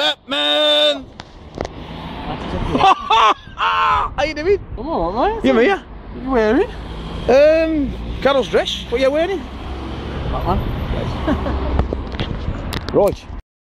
Batman! How you doing? I'm alright, mate. You here? What you wearing? Um, Carol's dress. What are you wearing? That one. Right.